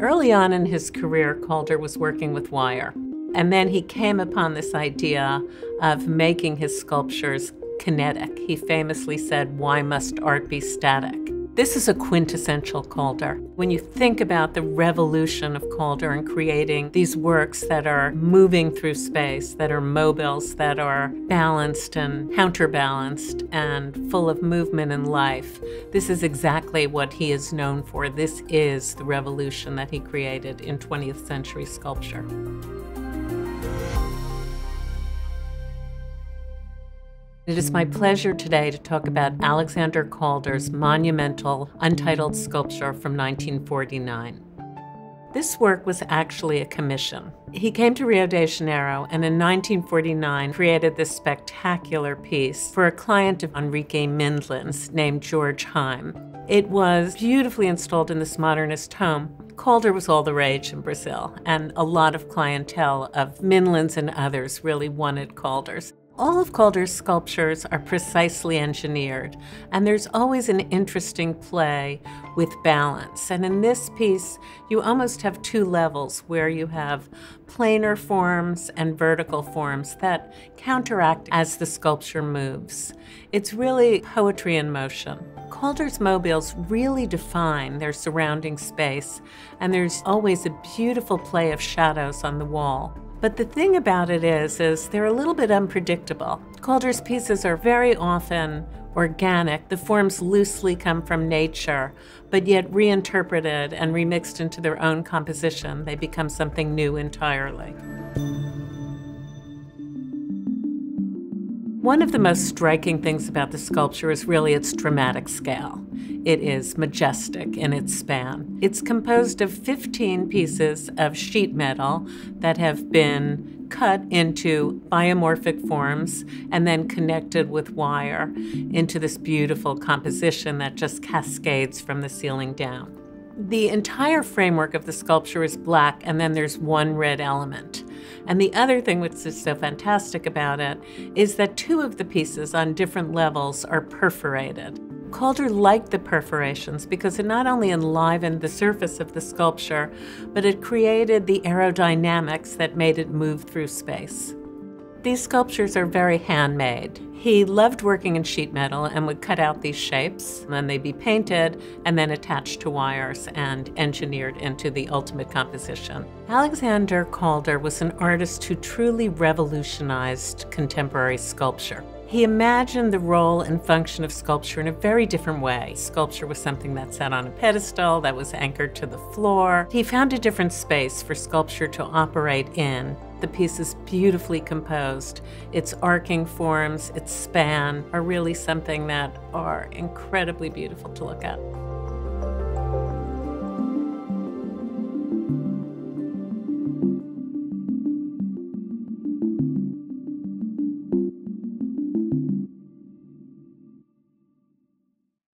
Early on in his career, Calder was working with wire. And then he came upon this idea of making his sculptures kinetic. He famously said, Why must art be static? This is a quintessential Calder. When you think about the revolution of Calder and creating these works that are moving through space, that are mobiles, that are balanced and counterbalanced and full of movement and life, this is exactly what he is known for. This is the revolution that he created in 20th century sculpture. It is my pleasure today to talk about Alexander Calder's monumental untitled sculpture from 1949. This work was actually a commission. He came to Rio de Janeiro and in 1949 created this spectacular piece for a client of Henrique Mindlin's named George Heim. It was beautifully installed in this modernist home. Calder was all the rage in Brazil, and a lot of clientele of Mindlin's and others really wanted Calders. All of Calder's sculptures are precisely engineered, and there's always an interesting play with balance. And in this piece, you almost have two levels where you have planar forms and vertical forms that counteract as the sculpture moves. It's really poetry in motion. Calder's mobiles really define their surrounding space, and there's always a beautiful play of shadows on the wall. But the thing about it is, is they're a little bit unpredictable. Calder's pieces are very often organic. The forms loosely come from nature, but yet reinterpreted and remixed into their own composition, they become something new entirely. One of the most striking things about the sculpture is really its dramatic scale. It is majestic in its span. It's composed of 15 pieces of sheet metal that have been cut into biomorphic forms and then connected with wire into this beautiful composition that just cascades from the ceiling down. The entire framework of the sculpture is black, and then there's one red element. And the other thing which is so fantastic about it is that two of the pieces on different levels are perforated. Calder liked the perforations because it not only enlivened the surface of the sculpture, but it created the aerodynamics that made it move through space. These sculptures are very handmade. He loved working in sheet metal and would cut out these shapes, and then they'd be painted and then attached to wires and engineered into the ultimate composition. Alexander Calder was an artist who truly revolutionized contemporary sculpture. He imagined the role and function of sculpture in a very different way. Sculpture was something that sat on a pedestal, that was anchored to the floor. He found a different space for sculpture to operate in. The piece is beautifully composed. Its arcing forms, its span are really something that are incredibly beautiful to look at.